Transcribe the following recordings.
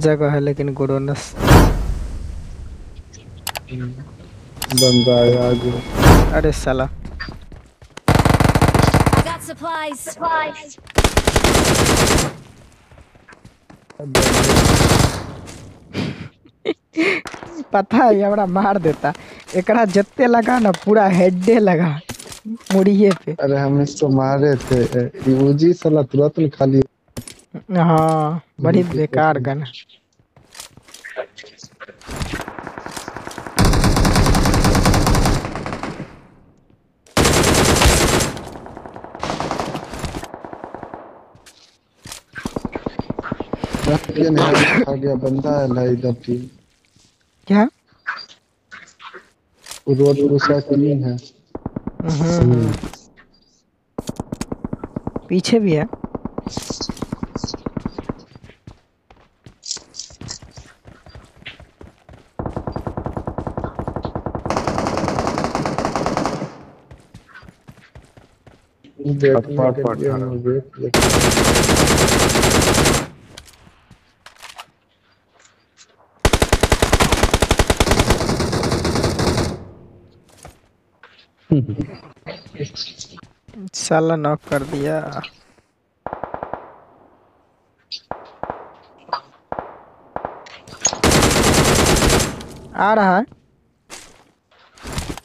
जगह है लेकिन गोडोनस बंदा है आगे अरे साला। Got supplies. Supplies. पता है हमरा मार देता। एकरा जत्ते लगा ना पूरा हेडे लगा। मुड़िए पे। अरे हम इसको मारे थे। यूजी साला तुरंत खाली हाँ बड़ी बेकार गन। गया बंदा है भी क्या? रोड क्लीन है। हम्म। पीछे भी है। साला नॉक कर दिया। आ रहा है।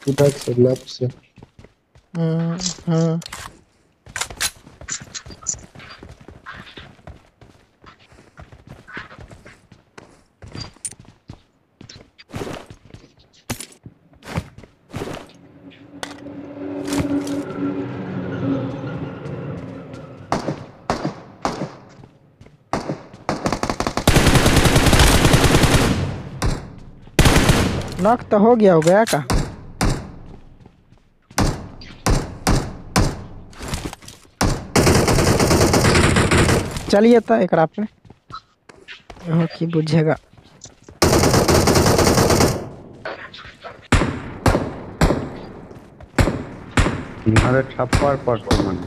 उधर से लेफ़्ट से हम्म हम्म। नॉक तो हो गया हो गया का। चलिए तो एक आपने की बुझेगा। छप्पर पर तो मन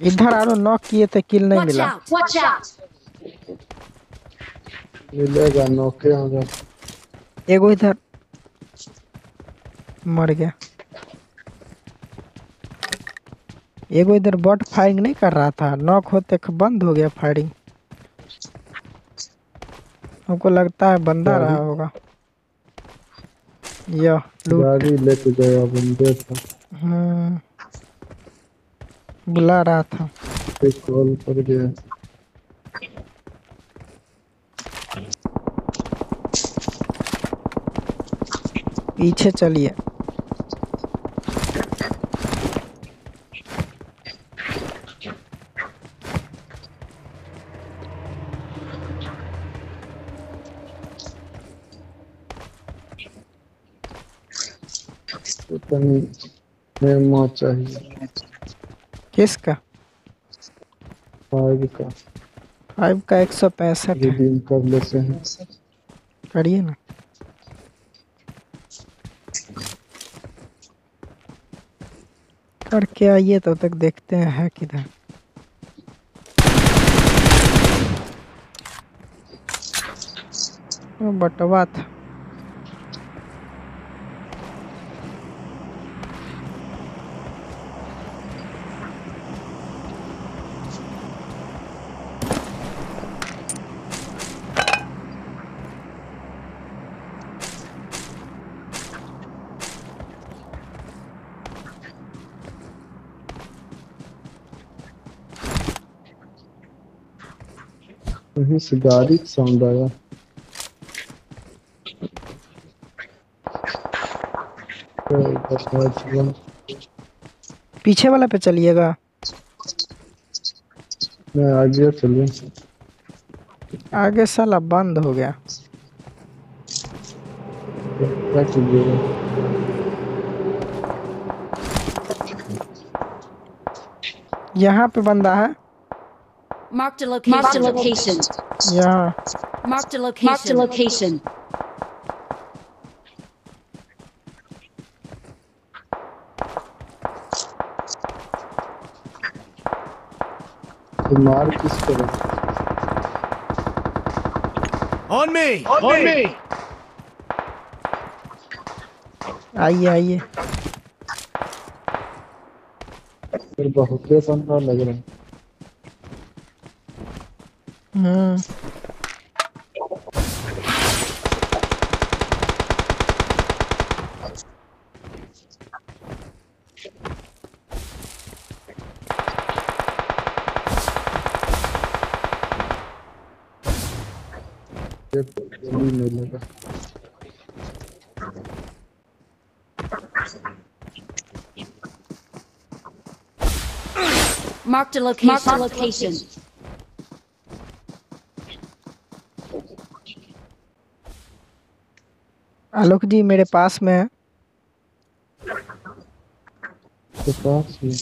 इधर आरो नॉक किए थे किल नहीं मिला. Watch out. मिलेगा नौके होगा एगो इधर। मर गया। एगो इधर बॉट फायरिंग नहीं कर रहा था। नॉक होते ख- बंद हो गया फायरिंग हमको लगता है बंदा रहा होगा। यह लूट। गाड़ी लेके गया बंदे था हम्म। बुला रहा था। कॉल कर गया। पीछे चलिए। उतनी मेमो चाहिए। किसका? फाइव का। फाइव का एक सौ पैंसठ रिडीम कर लेते हैं। करिए ना। करके आइए तब तक देखते हैं है किधर? बटवा था। कहीं से गाड़ी का साउंड आया। पीछे वाला पे चलिएगा। मैं आगे चलूँ। आगे साला बंद हो गया। क्या कीजिएगा यहाँ पे बंदा है। Marked a location. Marked a location. यहाँ Marked a location. Marked a location. तो मार किस तरह On me! On, me! आइए आइए फिर बहुते बंदा लग रहा है हम्म ये गोली नहीं लगा Marked a location. Marked a location. आलोक जी मेरे पास में है। तो पास में।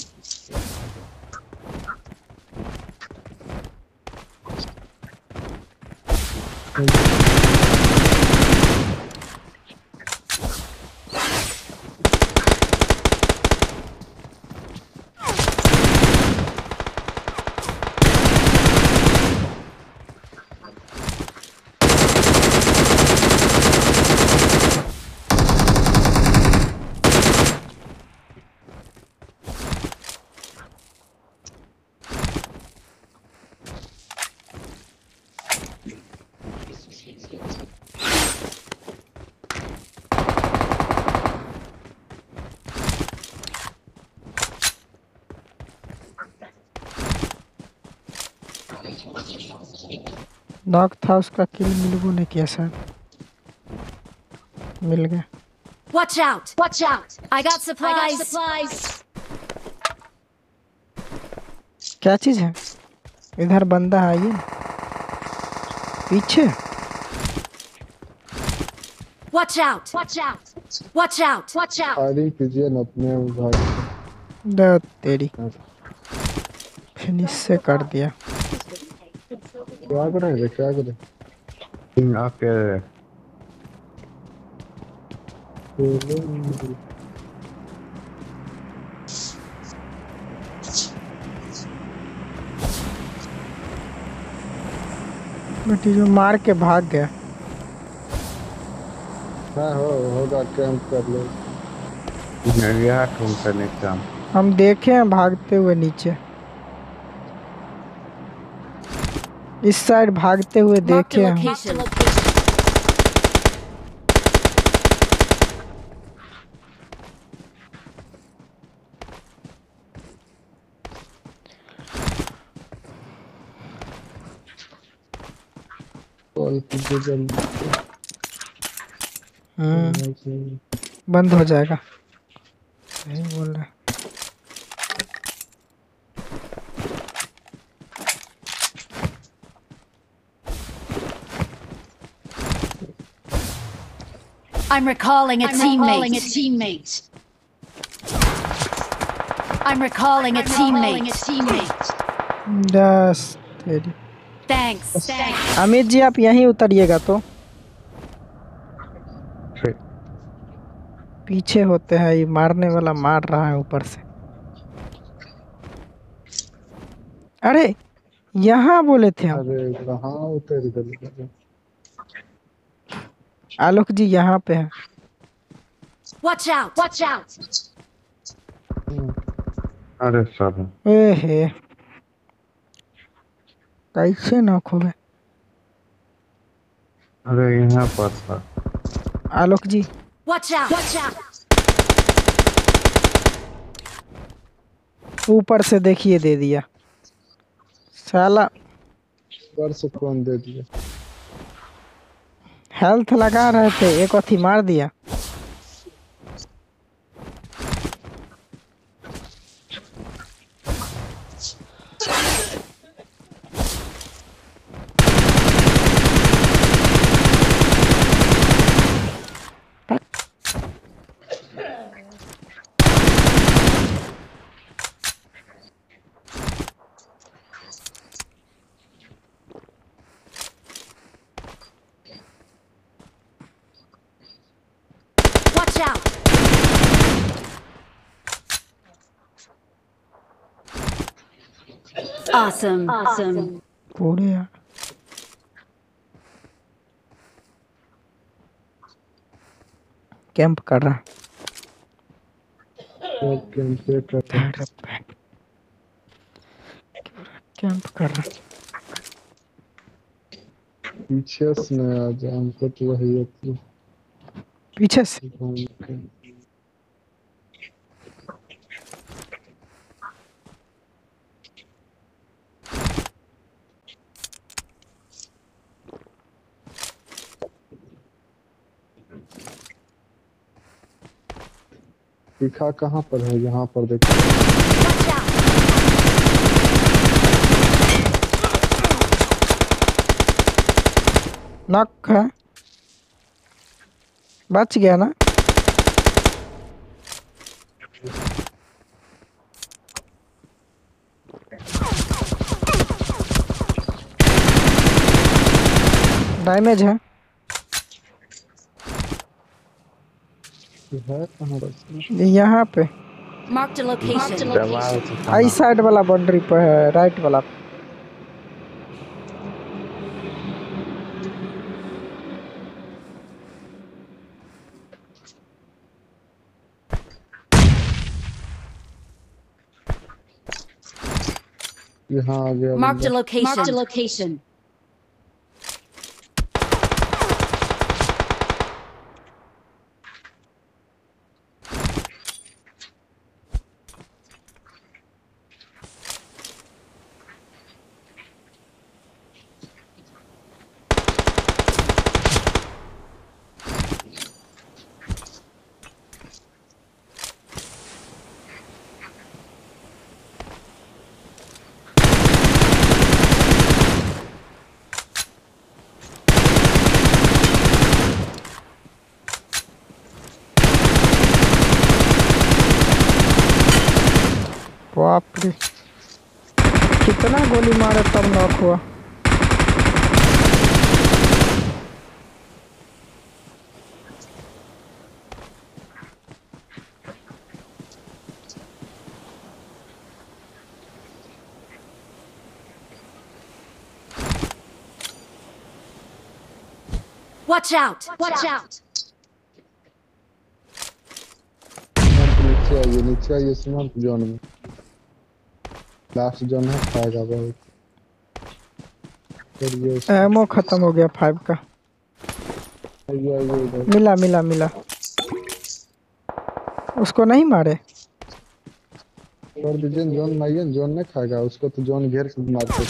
नॉक था उसका किल मिलबो ने किया सर मिल गए watch out watch out I got supplies supplies क्या चीज़ है? इधर बंदा है ये। पीछे। Watch out watch out watch out watch out आदि कीजिए न अपने भाई दे तेरी। फिनिश से कर दिया। बेटी जो मार के भाग गया। हाँ हो होगा कैंप कर लो। करने काम। हम देखे हैं भागते हुए नीचे। इस साइड भागते हुए देखे हम। हम्म। बंद हो जाएगा। सही बोल रहे। I'm recalling a I'm teammate. Recalling a teammate. I'm recalling a teammate. a teammate. तेरी Thanks. Thanks. अमित जी आप यहीं उतरिएगा तो पीछे होते हैं ये मारने वाला मार रहा है ऊपर से अरे यहाँ बोले थे हम अरे कहाँ उतर गए आलोक जी यहाँ पे है। Watch out! Watch out! अरे सब। ए हे कैसे ना अरे यहाँ पर था। आलोक जी। Watch out! Watch out! ऊपर से देखिए दे दिया। साला। पर से कौन दे दिया? हेल्थ लगा रहे थे एक अथी मार दिया। Awesome. Awesome. यार कैंप कर रहा। कैंप कर रहा पीछे से न आ जा हमको तो वही है पीछे से घूम कहाँ पर है? यहाँ पर देखो। नक है। बच गया ना? डैमेज है ये है कहाँ बस यहाँ पे। आई साइड वाला बाउंड्री पर है राइट वाला। यहाँ आ गया mark the location mark the location बाप रे कितना गोली मारे तब नॉक हुआ Watch out. Watch out. नीचे आइए नीचे आइए सीमांत जोन में लास्ट जोन है खाएगा बहुत एमओ खत्म हो गया फाइव का। मिला मिला मिला। उसको नहीं मारे? दीजिए जोन में आइए जोन नहीं खाएगा उसको तो जोन घेर के मारते।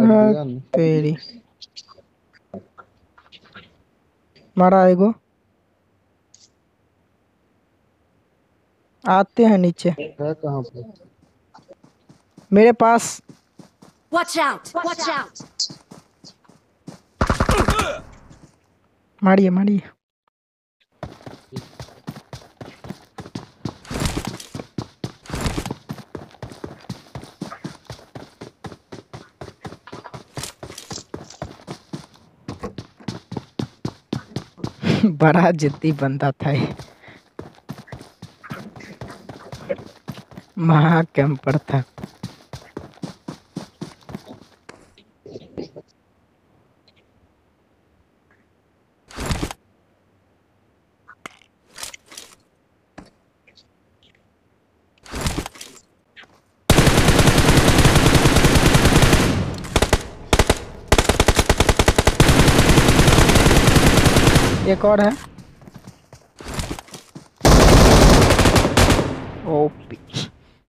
हाँ, तेरी। मारा एगो। आते हैं नीचे कहाँ पर मेरे पास Watch out. Watch out. मारिए मारिए बड़ा जिद्दी बंदा था ये महा कैंपर था एक और है। ओपी।